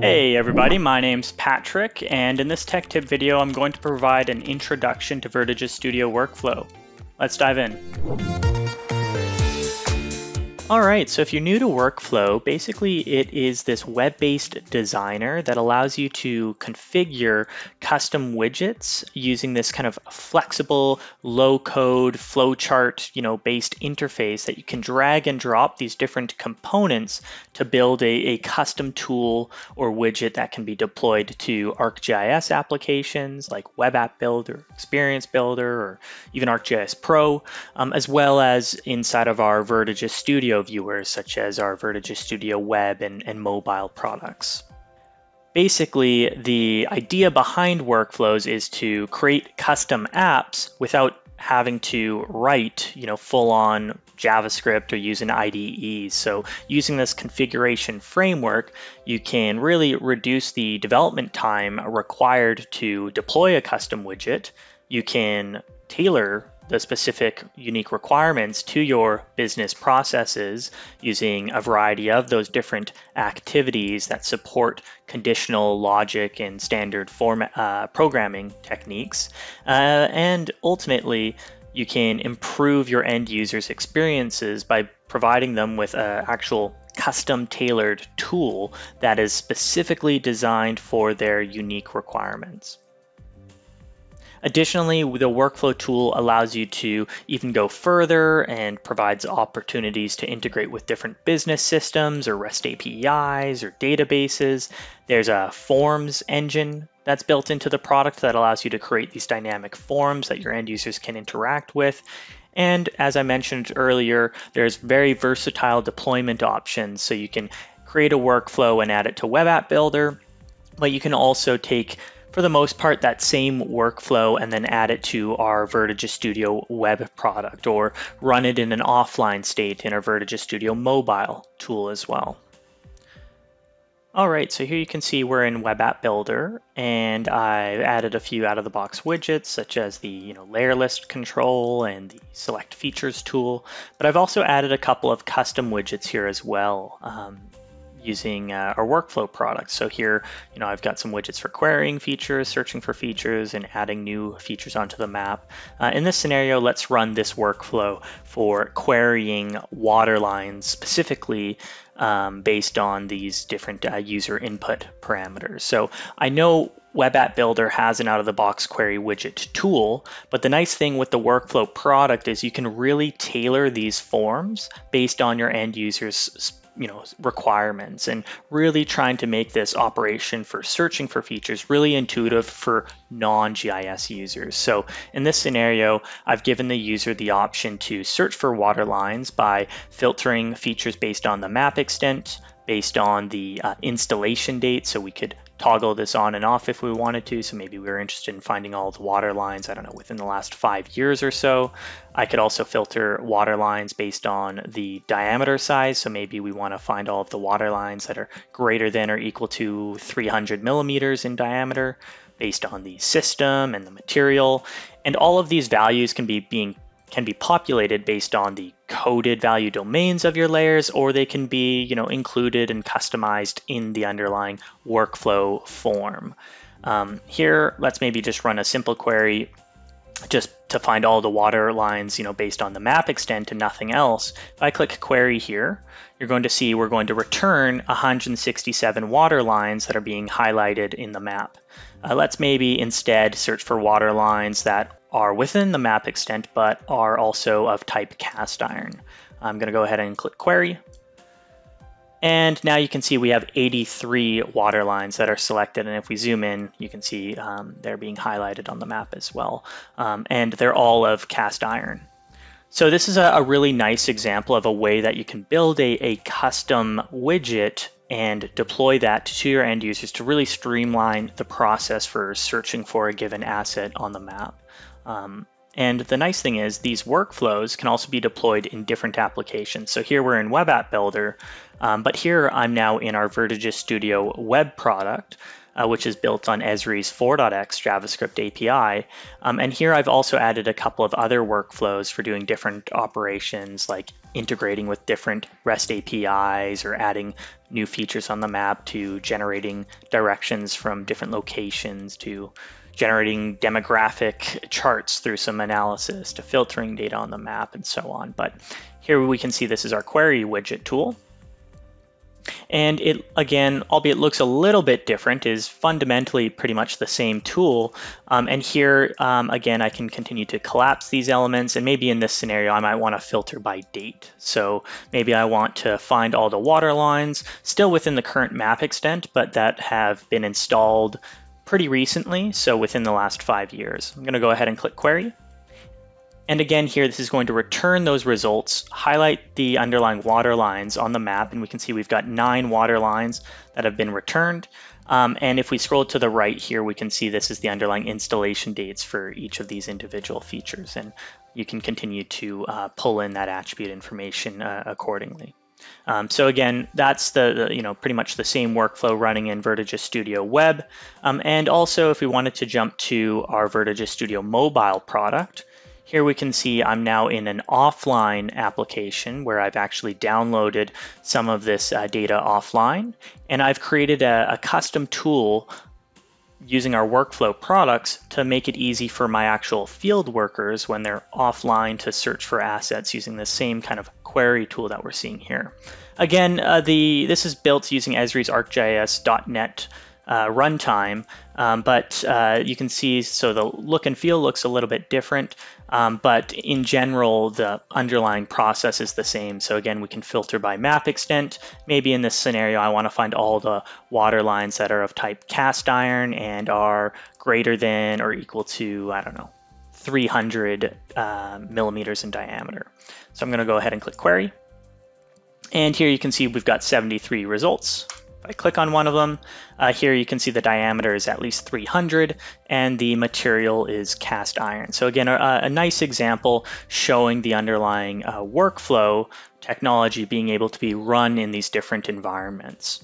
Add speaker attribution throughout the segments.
Speaker 1: Hey everybody, my name's Patrick, and in this tech tip video, I'm going to provide an introduction to VertiGIS Studio workflow. Let's dive in. All right, so if you're new to workflow, basically it is this web-based designer that allows you to configure custom widgets using this kind of flexible, low-code flowchart, you know, based interface that you can drag and drop these different components to build a, a custom tool or widget that can be deployed to ArcGIS applications like Web App Builder, Experience Builder, or even ArcGIS Pro, um, as well as inside of our VertiGIS Studio viewers such as our VertiGIS Studio web and, and mobile products. Basically, the idea behind workflows is to create custom apps without having to write, you know, full on JavaScript or use an IDE. So using this configuration framework, you can really reduce the development time required to deploy a custom widget. You can tailor the specific unique requirements to your business processes using a variety of those different activities that support conditional logic and standard format, uh, programming techniques. Uh, and ultimately, you can improve your end users' experiences by providing them with an actual custom tailored tool that is specifically designed for their unique requirements. Additionally, the workflow tool allows you to even go further and provides opportunities to integrate with different business systems or REST APIs or databases. There's a forms engine that's built into the product that allows you to create these dynamic forms that your end users can interact with. And as I mentioned earlier, there's very versatile deployment options. So you can create a workflow and add it to Web App Builder, but you can also take for the most part, that same workflow and then add it to our VertiGIS Studio web product or run it in an offline state in our VertiGIS Studio mobile tool as well. All right, so here you can see we're in Web App Builder and I've added a few out of the box widgets such as the you know, layer list control and the select features tool, but I've also added a couple of custom widgets here as well. Um, using uh, our workflow products. So here, you know, I've got some widgets for querying features, searching for features, and adding new features onto the map. Uh, in this scenario, let's run this workflow for querying water lines specifically um, based on these different uh, user input parameters. So I know Web App Builder has an out-of-the-box query widget tool, but the nice thing with the workflow product is you can really tailor these forms based on your end user's you know requirements and really trying to make this operation for searching for features really intuitive for non-GIS users. So in this scenario, I've given the user the option to search for water lines by filtering features based on the map extent, based on the uh, installation date. So we could toggle this on and off if we wanted to. So maybe we were interested in finding all the water lines, I don't know, within the last five years or so. I could also filter water lines based on the diameter size. So maybe we want to find all of the water lines that are greater than or equal to 300 millimeters in diameter based on the system and the material. And all of these values can be being can be populated based on the coded value domains of your layers, or they can be you know, included and customized in the underlying workflow form. Um, here, let's maybe just run a simple query just to find all the water lines, you know, based on the map extent and nothing else. If I click query here, you're going to see we're going to return 167 water lines that are being highlighted in the map. Uh, let's maybe instead search for water lines that are within the map extent, but are also of type cast iron. I'm gonna go ahead and click query. And now you can see we have 83 water lines that are selected. And if we zoom in, you can see um, they're being highlighted on the map as well. Um, and they're all of cast iron. So this is a, a, really nice example of a way that you can build a, a custom widget and deploy that to your end users to really streamline the process for searching for a given asset on the map. Um, and the nice thing is these workflows can also be deployed in different applications. So here we're in Web App Builder, um, but here I'm now in our VertiGIS Studio web product, uh, which is built on Esri's 4.x JavaScript API. Um, and here I've also added a couple of other workflows for doing different operations like integrating with different REST APIs or adding new features on the map to generating directions from different locations to generating demographic charts through some analysis to filtering data on the map and so on. But here we can see this is our query widget tool. And it, again, albeit looks a little bit different, is fundamentally pretty much the same tool. Um, and here, um, again, I can continue to collapse these elements. And maybe in this scenario, I might want to filter by date. So maybe I want to find all the water lines still within the current map extent, but that have been installed pretty recently, so within the last five years. I'm going to go ahead and click Query. And again here, this is going to return those results, highlight the underlying water lines on the map, and we can see we've got nine water lines that have been returned. Um, and if we scroll to the right here, we can see this is the underlying installation dates for each of these individual features. And you can continue to uh, pull in that attribute information uh, accordingly. Um, so again, that's the, the, you know pretty much the same workflow running in Vertigis Studio Web. Um, and also, if we wanted to jump to our Vertigis Studio Mobile product, here we can see I'm now in an offline application where I've actually downloaded some of this uh, data offline, and I've created a, a custom tool using our workflow products to make it easy for my actual field workers when they're offline to search for assets using the same kind of query tool that we're seeing here. Again, uh, the this is built using Esri's ArcGIS.NET uh, runtime, um, but uh, you can see so the look and feel looks a little bit different, um, but in general the underlying process is the same. So again, we can filter by map extent. Maybe in this scenario, I want to find all the water lines that are of type cast iron and are greater than or equal to, I don't know, 300 uh, millimeters in diameter. So I'm going to go ahead and click query. And here you can see we've got 73 results. I click on one of them, uh, here you can see the diameter is at least 300 and the material is cast iron. So again, a, a nice example showing the underlying uh, workflow technology being able to be run in these different environments.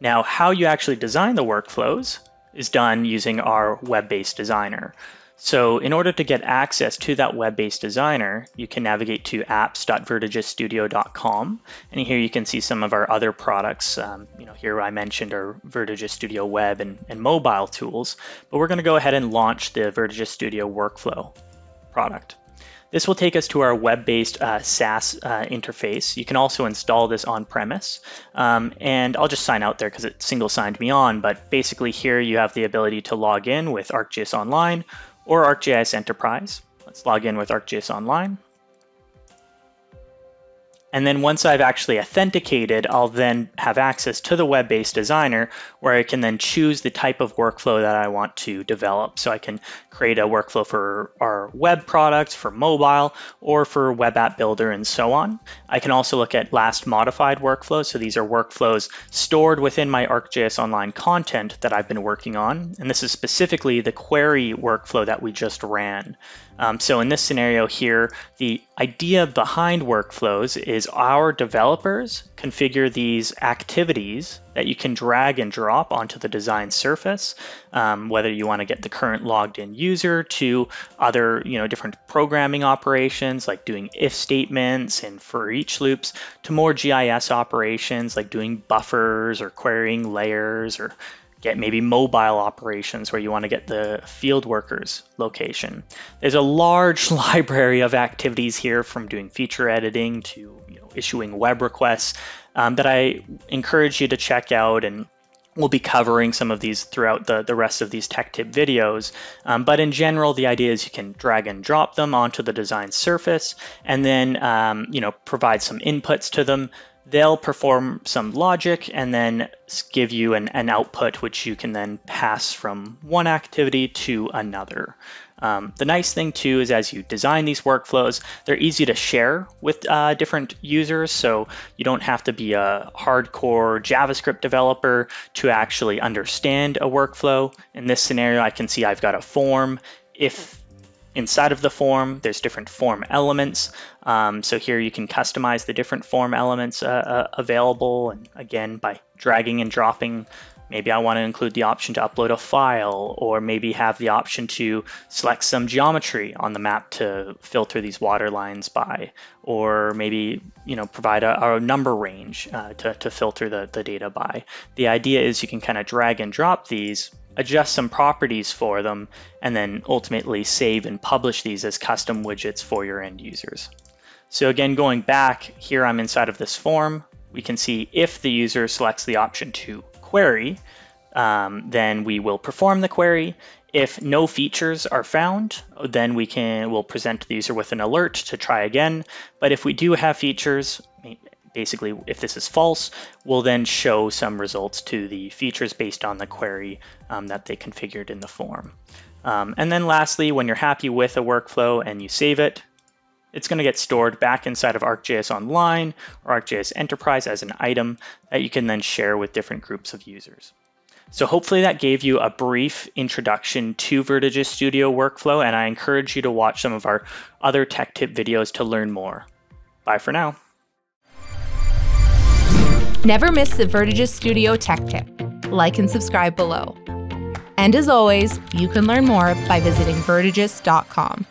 Speaker 1: Now, how you actually design the workflows is done using our web-based designer. So in order to get access to that web-based designer, you can navigate to apps.vertigisstudio.com. And here you can see some of our other products. Um, you know, here I mentioned our Vertigis Studio web and, and mobile tools, but we're gonna go ahead and launch the Vertigis Studio workflow product. This will take us to our web-based uh, SaaS uh, interface. You can also install this on-premise. Um, and I'll just sign out there because it single signed me on. But basically here you have the ability to log in with ArcGIS Online or ArcGIS Enterprise. Let's log in with ArcGIS Online. And then once I've actually authenticated, I'll then have access to the web-based designer where I can then choose the type of workflow that I want to develop. So I can create a workflow for our web products, for mobile, or for web app builder and so on. I can also look at last modified workflows. So these are workflows stored within my ArcGIS Online content that I've been working on. And this is specifically the query workflow that we just ran. Um, so in this scenario here, the idea behind workflows is our developers configure these activities that you can drag and drop onto the design surface, um, whether you want to get the current logged in user to other you know, different programming operations like doing if statements and for each loops to more GIS operations like doing buffers or querying layers or get maybe mobile operations where you want to get the field workers location. There's a large library of activities here from doing feature editing to issuing web requests um, that I encourage you to check out and we'll be covering some of these throughout the, the rest of these tech tip videos. Um, but in general, the idea is you can drag and drop them onto the design surface and then um, you know provide some inputs to them they'll perform some logic and then give you an, an output which you can then pass from one activity to another. Um, the nice thing too is as you design these workflows, they're easy to share with uh, different users. So you don't have to be a hardcore JavaScript developer to actually understand a workflow. In this scenario, I can see I've got a form. If Inside of the form, there's different form elements. Um, so here you can customize the different form elements uh, uh, available. And again, by dragging and dropping Maybe I want to include the option to upload a file, or maybe have the option to select some geometry on the map to filter these water lines by, or maybe you know provide a, a number range uh, to, to filter the, the data by. The idea is you can kind of drag and drop these adjust some properties for them, and then ultimately save and publish these as custom widgets for your end users. So again, going back, here I'm inside of this form. We can see if the user selects the option to query, um, then we will perform the query. If no features are found, then we can we'll present the user with an alert to try again. But if we do have features, basically if this is false, we'll then show some results to the features based on the query um, that they configured in the form. Um, and then lastly, when you're happy with a workflow and you save it, it's going to get stored back inside of ArcGIS Online or ArcGIS Enterprise as an item that you can then share with different groups of users. So hopefully that gave you a brief introduction to Vertigis Studio workflow, and I encourage you to watch some of our other tech tip videos to learn more. Bye for now.
Speaker 2: Never miss the Vertigis Studio Tech Tip. Like and subscribe below. And as always, you can learn more by visiting vertigis.com.